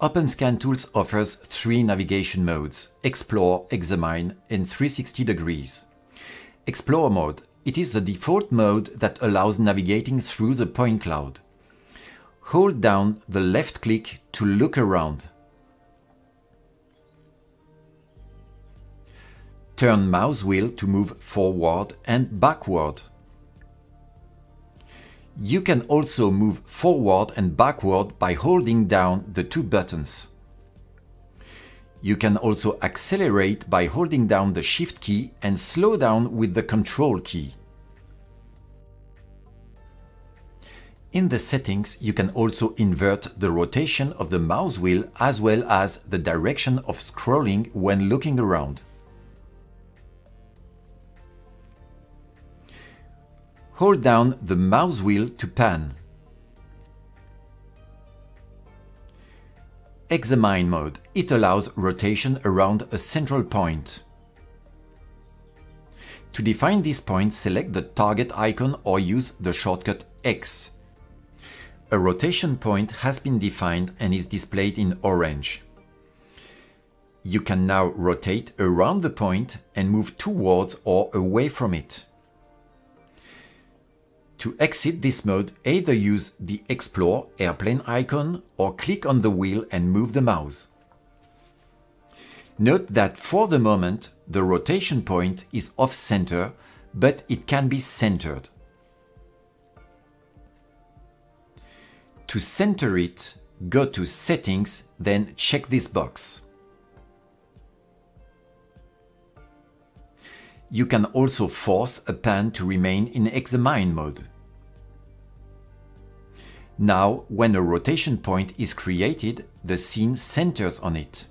OpenScan Tools offers three navigation modes, Explore, Examine and 360 degrees. Explore mode. It is the default mode that allows navigating through the point cloud. Hold down the left click to look around. Turn mouse wheel to move forward and backward. You can also move forward and backward by holding down the two buttons. You can also accelerate by holding down the Shift key and slow down with the Control key. In the settings, you can also invert the rotation of the mouse wheel as well as the direction of scrolling when looking around. Hold down the mouse wheel to pan. Examine mode. It allows rotation around a central point. To define this point, select the target icon or use the shortcut X. A rotation point has been defined and is displayed in orange. You can now rotate around the point and move towards or away from it. To exit this mode, either use the Explore airplane icon or click on the wheel and move the mouse. Note that for the moment, the rotation point is off-center, but it can be centered. To center it, go to Settings, then check this box. You can also force a pan to remain in examine mode. Now, when a rotation point is created, the scene centers on it.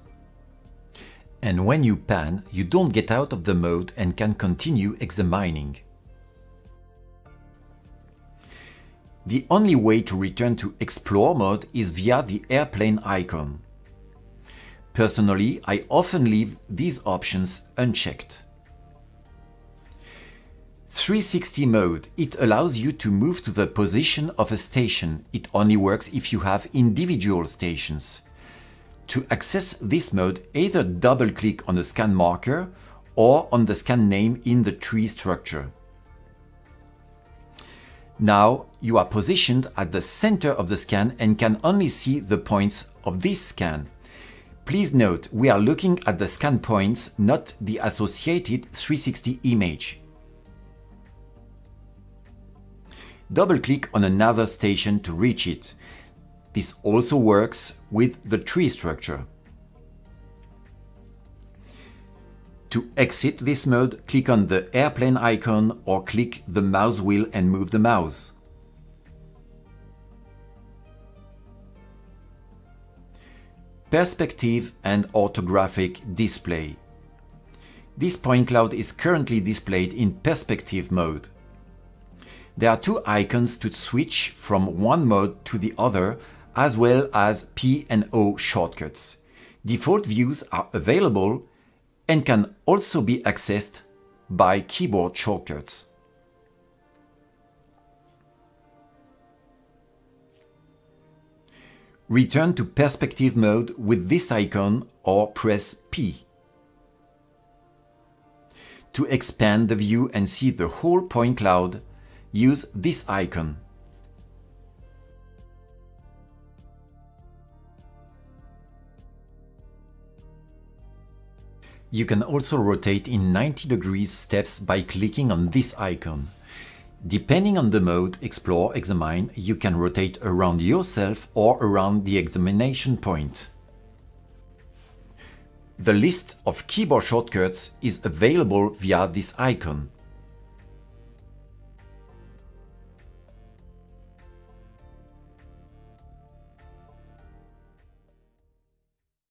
And when you pan, you don't get out of the mode and can continue examining. The only way to return to Explore mode is via the airplane icon. Personally, I often leave these options unchecked. 360 mode. It allows you to move to the position of a station. It only works if you have individual stations. To access this mode, either double-click on the scan marker or on the scan name in the tree structure. Now you are positioned at the center of the scan and can only see the points of this scan. Please note, we are looking at the scan points, not the associated 360 image. Double-click on another station to reach it. This also works with the tree structure. To exit this mode, click on the airplane icon or click the mouse wheel and move the mouse. Perspective and orthographic display. This point cloud is currently displayed in perspective mode. There are two icons to switch from one mode to the other, as well as P and O shortcuts. Default views are available and can also be accessed by keyboard shortcuts. Return to perspective mode with this icon or press P. To expand the view and see the whole point cloud, use this icon. You can also rotate in 90 degrees steps by clicking on this icon. Depending on the mode, explore, examine, you can rotate around yourself or around the examination point. The list of keyboard shortcuts is available via this icon.